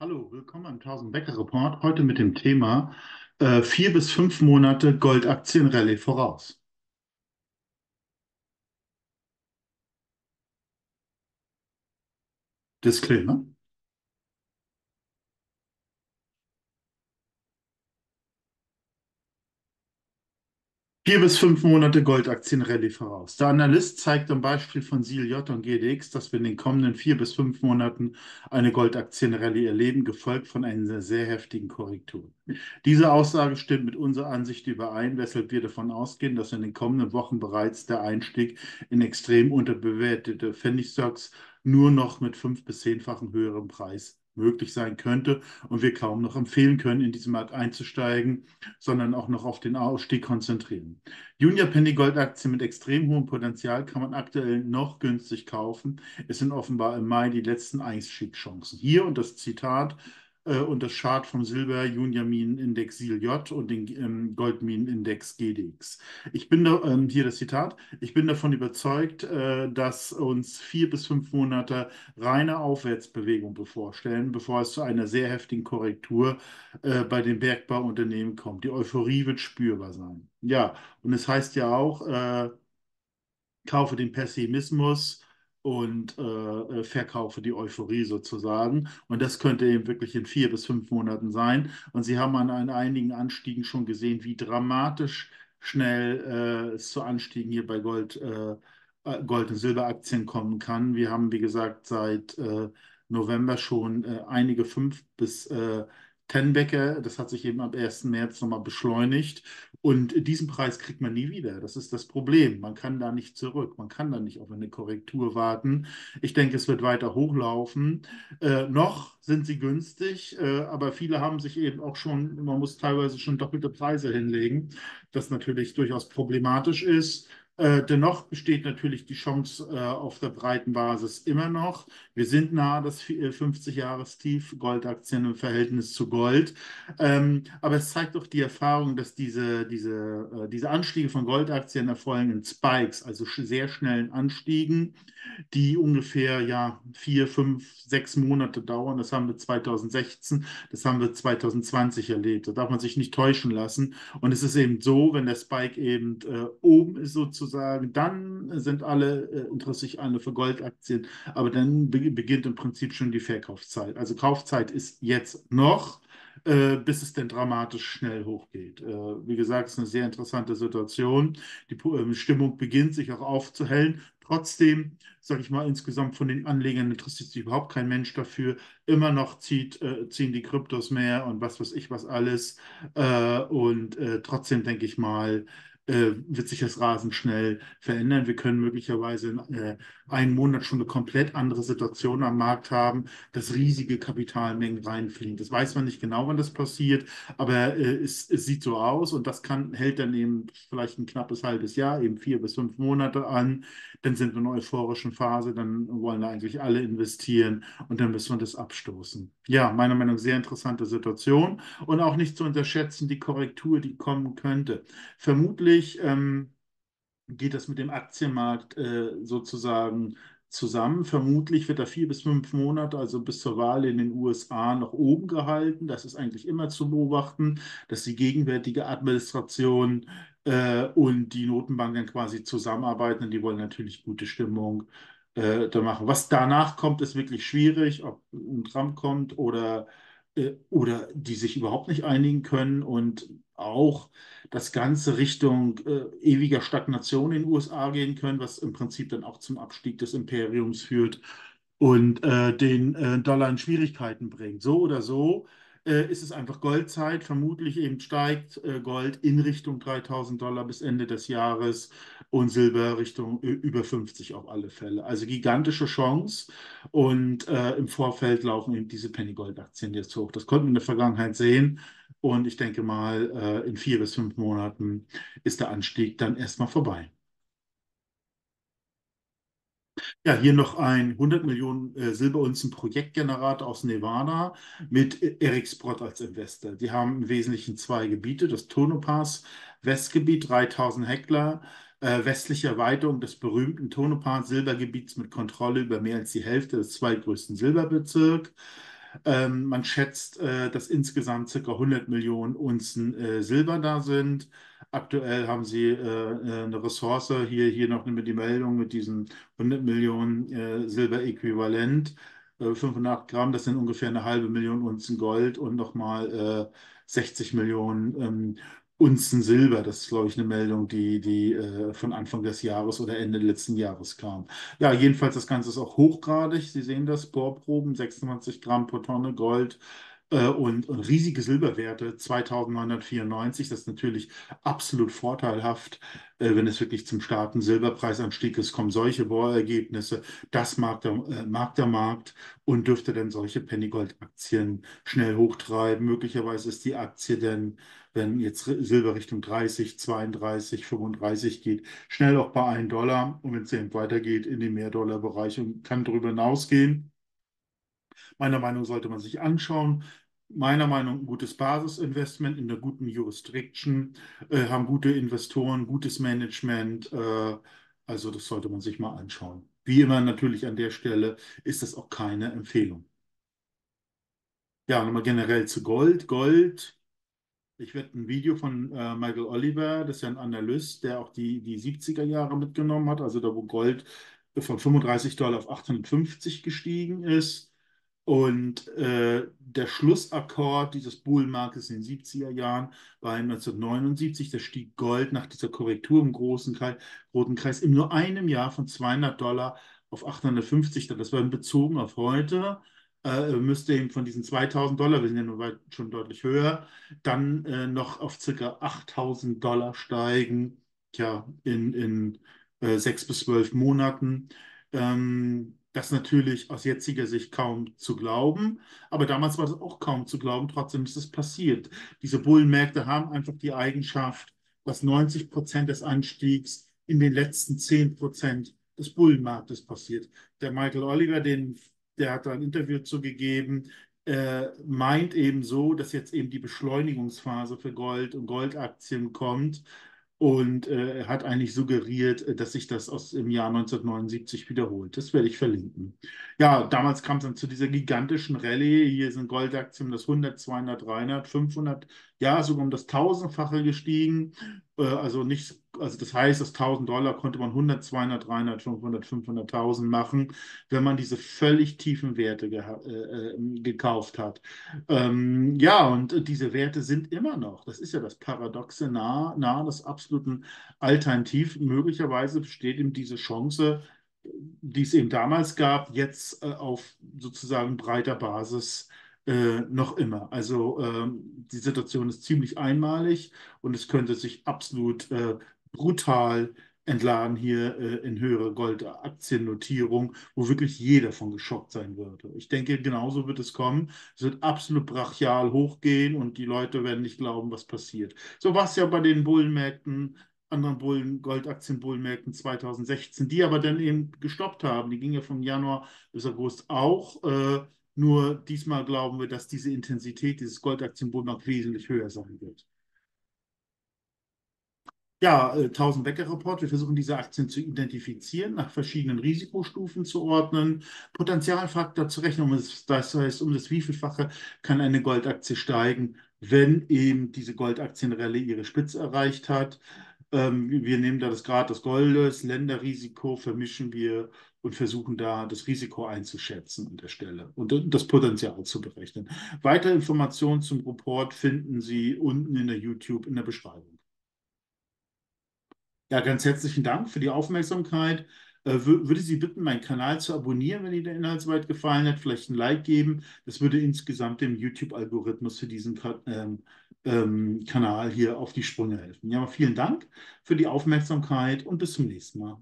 Hallo, willkommen am 1000 Bäcker Report. Heute mit dem Thema äh, vier bis fünf Monate Goldaktienrallye voraus. Disclaimer. Vier bis fünf Monate Goldaktienrallye voraus. Der Analyst zeigt am Beispiel von SIL-J und GDX, dass wir in den kommenden vier bis fünf Monaten eine Goldaktienrallye erleben, gefolgt von einer sehr heftigen Korrektur. Diese Aussage stimmt mit unserer Ansicht überein, weshalb wir davon ausgehen, dass in den kommenden Wochen bereits der Einstieg in extrem unterbewertete Penny-Stocks nur noch mit fünf bis zehnfachen höherem Preis möglich sein könnte und wir kaum noch empfehlen können, in diesen Markt einzusteigen, sondern auch noch auf den Ausstieg konzentrieren. Junior Penny Gold Aktien mit extrem hohem Potenzial kann man aktuell noch günstig kaufen. Es sind offenbar im Mai die letzten Einstiegschancen. Hier und das Zitat äh, und das Chart vom Silber Junior Minenindex SIL-J und den ähm, Goldminenindex GDX. Ich bin da, ähm, hier das Zitat, ich bin davon überzeugt, äh, dass uns vier bis fünf Monate reine Aufwärtsbewegung bevorstellen, bevor es zu einer sehr heftigen Korrektur äh, bei den Bergbauunternehmen kommt. Die Euphorie wird spürbar sein. Ja, und es heißt ja auch, äh, kaufe den Pessimismus und äh, äh, verkaufe die Euphorie sozusagen. Und das könnte eben wirklich in vier bis fünf Monaten sein. Und Sie haben an, einigen Anstiegen schon gesehen, wie dramatisch schnell äh, es zu Anstiegen hier bei Gold, äh, äh, Gold- und Silberaktien kommen kann. Wir haben, wie gesagt, seit äh, November schon einige fünf bis Tenbecke, das hat sich eben am 1. März nochmal beschleunigt. Und diesen Preis kriegt man nie wieder. Das ist das Problem. Man kann da nicht zurück. Man kann da nicht auf eine Korrektur warten. Ich denke, es wird weiter hochlaufen. Äh, noch sind sie günstig, äh, aber viele haben sich eben auch schon, man muss teilweise schon doppelte Preise hinlegen, das natürlich durchaus problematisch ist. Äh, dennoch besteht natürlich die Chance äh, auf der breiten Basis immer noch. Wir sind nahe das 50-Jahres-Tief, Goldaktien im Verhältnis zu Gold. Ähm, aber es zeigt doch die Erfahrung, dass diese, diese, äh, diese Anstiege von Goldaktien erfolgen in Spikes, also sehr schnellen Anstiegen, die ungefähr ja, vier, fünf, sechs Monate dauern. Das haben wir 2016, das haben wir 2020 erlebt. Da darf man sich nicht täuschen lassen. Und es ist eben so, wenn der Spike eben äh, oben ist sozusagen, sozusagen, dann sind alle äh, interessiert alle für Goldaktien, aber dann be beginnt im Prinzip schon die Verkaufszeit. Also Kaufzeit ist jetzt noch, äh, bis es denn dramatisch schnell hochgeht. Äh, wie gesagt, es ist eine sehr interessante Situation. Die äh, Stimmung beginnt sich auch aufzuhellen. Trotzdem, sage ich mal, insgesamt von den Anlegern interessiert sich überhaupt kein Mensch dafür. Immer noch zieht, äh, ziehen die Kryptos mehr und was weiß ich was alles. Äh, und äh, trotzdem denke ich mal, äh, wird sich das rasend schnell verändern. Wir können möglicherweise in äh, einem Monat schon eine komplett andere Situation am Markt haben, dass riesige Kapitalmengen reinfliegen. Das weiß man nicht genau, wann das passiert, aber äh, es, es, sieht so aus und das kann, hält dann eben vielleicht ein knappes halbes Jahr, eben vier bis fünf Monate an. Dann sind wir in einer euphorischen Phase, dann wollen da eigentlich alle investieren und dann müssen wir das abstoßen. Ja, meiner Meinung nach sehr interessante Situation und auch nicht zu unterschätzen die Korrektur, die kommen könnte. Vermutlich natürlich ähm, geht das mit dem Aktienmarkt äh, sozusagen zusammen. Vermutlich wird er vier bis fünf Monate, also bis zur Wahl in den USA, nach oben gehalten. Das ist eigentlich immer zu beobachten, dass die gegenwärtige Administration äh, und die Notenbank dann quasi zusammenarbeiten und die wollen natürlich gute Stimmung äh, da machen. Was danach kommt, ist wirklich schwierig, ob ein Trump kommt oder, äh, oder die sich überhaupt nicht einigen können und auch das Ganze Richtung äh, ewiger Stagnation in den USA gehen können, was im Prinzip dann auch zum Abstieg des Imperiums führt und äh, den äh, Dollar in Schwierigkeiten bringt. So oder so äh, ist es einfach Goldzeit. Vermutlich eben steigt äh, Gold in Richtung 3000 Dollar bis Ende des Jahres und Silber Richtung über 50 auf alle Fälle. Also gigantische Chance. Und äh, im Vorfeld laufen eben diese Penny-Gold-Aktien jetzt hoch. Das konnten wir in der Vergangenheit sehen. Und ich denke mal, äh, in vier bis fünf Monaten ist der Anstieg dann erstmal vorbei. Ja, hier noch ein 100 Millionen äh, Silberunzen Projektgenerator aus Nevada mit Eric Sprott als Investor. Die haben im Wesentlichen zwei Gebiete, das Tonopaz Westgebiet, 3000 Hektar, äh, westliche Erweiterung des berühmten Tonopaz Silbergebiets mit Kontrolle über mehr als die Hälfte des zweitgrößten Silberbezirks. Ähm, man schätzt, äh, dass insgesamt ca. 100 Millionen Unzen äh, Silber da sind. Aktuell haben sie äh, äh, eine Ressource, hier, hier noch mit die Meldung mit diesen 100 Millionen äh, Silberäquivalent. 508 Gramm, das sind ungefähr eine halbe Million Unzen Gold und nochmal 60 Millionen ähm, Unzen Silber. Das ist, glaube ich, eine Meldung, die, die äh, von Anfang des Jahres oder Ende letzten Jahres kam. Ja, jedenfalls das Ganze ist auch hochgradig. Sie sehen das, Bohrproben, 26 Gramm pro Tonne Gold. Äh, und, und, riesige Silberwerte, 2994, das ist natürlich absolut vorteilhaft, äh, wenn es wirklich zum starken Silberpreisanstieg ist, kommen solche Bohrergebnisse, das mag der, äh, mag der Markt und dürfte dann solche Pennygold-Aktien schnell hochtreiben. Möglicherweise ist die Aktie denn wenn jetzt Silber Richtung 30, 32, 35 geht, schnell auch bei 1 Dollar. Und wenn es eben weitergeht in den Mehrdollarbereich und kann darüber hinausgehen. Meiner Meinung nach sollte man sich anschauen. Meiner Meinung nach ein gutes Basisinvestment in einer guten Jurisdiction, äh, haben gute Investoren, gutes Management. Äh, also das sollte man sich mal anschauen. Wie immer natürlich an der Stelle ist das auch keine Empfehlung. Ja, nochmal generell zu Gold. Gold ich werde ein Video von äh, Michael Oliver, das ist ja ein Analyst, der auch die, die 70er Jahre mitgenommen hat, also da wo Gold von 35 Dollar auf 850 gestiegen ist. Und äh, der Schlussakkord dieses Bullmarktes in den 70er Jahren war 1979. Da stieg Gold nach dieser Korrektur im großen Kreis, roten Kreis in nur einem Jahr von 200 Dollar auf 850 Dollar. Das war bezogen auf heute äh, müsste eben von diesen 2000 Dollar, wir sind ja nur weit, schon deutlich höher, dann äh, noch auf ca. 8000 Dollar steigen, tja, in, in äh, sechs bis zwölf Monaten. Ähm, das natürlich aus jetziger Sicht kaum zu glauben, aber damals war es auch kaum zu glauben, trotzdem ist es passiert. Diese Bullenmärkte haben einfach die Eigenschaft, dass 90 Prozent des Anstiegs in den letzten 10 Prozent des Bullenmarktes passiert. Der Michael Oliver, den der hat da ein Interview zugegeben, äh, meint eben so, dass jetzt eben die Beschleunigungsphase für Gold und Goldaktien kommt und äh, hat eigentlich suggeriert, äh, dass sich das aus dem Jahr 1979 wiederholt. Das werde ich verlinken. Ja, damals kam es dann zu dieser gigantischen Rallye. Hier sind Goldaktien um das 100, 200, 300, 500, ja, sogar um das Tausendfache gestiegen. Äh, also nicht, also das heißt, aus 1000 Dollar konnte man 100, 200, 300, 500, 500.000 machen, wenn man diese völlig tiefen Werte ge äh, äh, gekauft hat. Ähm, ja, und diese Werte sind immer noch, das ist ja das Paradoxe, nahe, nahe des absoluten Alltime-Tief. Möglicherweise besteht eben diese Chance, die es eben damals gab, jetzt äh, auf sozusagen breiter Basis äh, noch immer. Also ähm, die Situation ist ziemlich einmalig und es könnte sich absolut äh, brutal entladen hier äh, in höhere Goldaktiennotierung, wo wirklich jeder von geschockt sein würde. Ich denke, genauso wird es kommen. Es wird absolut brachial hochgehen und die Leute werden nicht glauben, was passiert. So war es ja bei den Bullenmärkten anderen Bullen, Goldaktien-Bullenmärkten 2016, die aber dann eben gestoppt haben. Die gingen ja vom Januar bis August auch. Äh, nur diesmal glauben wir, dass diese Intensität dieses Goldaktien-Bullenmarkt wesentlich höher sein wird. Ja, äh, 1000 Becker Report. Wir versuchen diese Aktien zu identifizieren, nach verschiedenen Risikostufen zu ordnen, Potenzialfaktor zu rechnen. Das heißt, um das Wievielfache kann eine Goldaktie steigen, wenn eben diese Goldaktienrallye ihre Spitze erreicht hat. Ähm, wir nehmen da das Grad des Goldes, Länderrisiko vermischen wir und versuchen da das Risiko einzuschätzen an der Stelle und das Potenzial zu berechnen. Weitere Informationen zum Report finden Sie unten in der YouTube in der Beschreibung. Ja, ganz herzlichen Dank für die Aufmerksamkeit. Äh, würde Sie bitten, meinen Kanal zu abonnieren, wenn Ihnen der Inhalt soweit gefallen hat, vielleicht ein Like geben. Das würde insgesamt dem YouTube-Algorithmus für diesen ähm, ähm, Kanal hier auf die Sprünge helfen. Ja, vielen Dank für die Aufmerksamkeit und bis zum nächsten Mal.